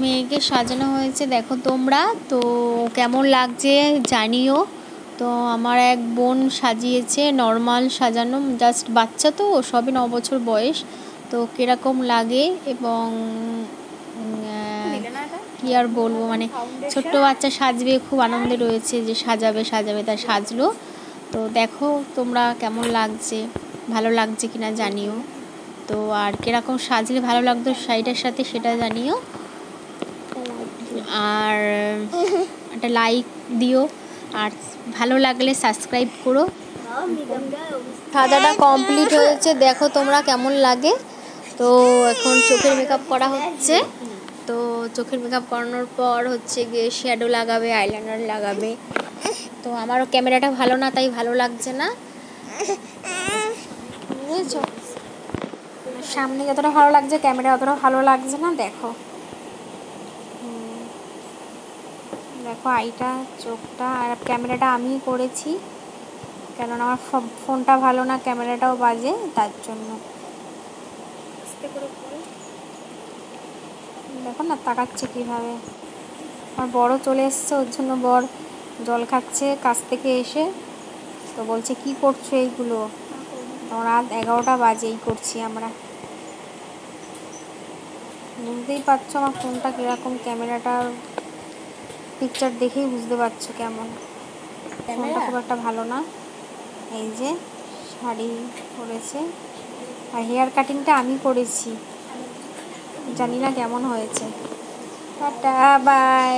মেয়েকে সাজানো হয়েছে। দেখো তোমরা, তো কেমন লাগছে জানিও। তো আমার এক বোন সাজিয়েছে নর্মাল সাজানো জাস্ট বাচ্চা তো সবে ন বছর বয়স। তো কীরকম লাগে এবং কি আর বলব মানে ছোট্ট বাচ্চা সাজবে, খুব আনন্দে রয়েছে যে সাজাবে সাজাবে তা সাজলো। তো দেখো তোমরা কেমন লাগছে, ভালো লাগছে কিনা জানিও। তো আর কীরকম সাজলে ভালো লাগতো শাড়িটার সাথে সেটা জানিও। আর একটা লাইক দিও। আর ভালো লাগলে সাবস্ক্রাইব করো। সাজাটা কমপ্লিট হয়েছে। দেখো তোমরা কেমন লাগে। তো এখন চোখের মেকআপ করা হচ্ছে। তো চোখের মেকআপ করানোর পর হচ্ছে গিয়ে শ্যাডো লাগাবে আইলাইনার লাগাবে। তো আমারও ক্যামেরাটা ভালো না, তাই ভালো লাগছে না। সামনে যতটা ভালো লাগছে ক্যামেরা অতটা ভালো লাগছে না, দেখো। দেখো আইটা চোখটা আর ক্যামেরাটা আমি করেছি। কেননা আমার ফোনটা ভালো না ক্যামেরাটাও বাজে তার জন্য। দেখো না তাকাচ্ছে কীভাবে। আমার বড় চলে এসছে ওর জন্য বর জল খাচ্ছে কাছ থেকে এসে। তো বলছে কি করছ এইগুলো? রাত এগারোটা বাজে এই করছি আমরা। বুঝতেই পারছ আমার ফোনটা কীরকম ক্যামেরাটার পিকচার দেখেই বুঝতে পারছ কেমন। ফোনটা খুব একটা ভালো না। এই যে শাড়ি পরেছে। আর হেয়ার কাটিংটা আমি করেছি জানি না কেমন হয়েছে। Tata bye